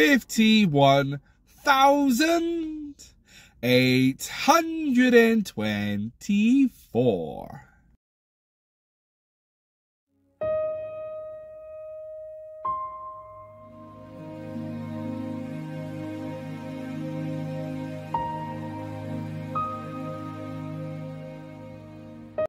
fifty-one thousand eight hundred and twenty-four.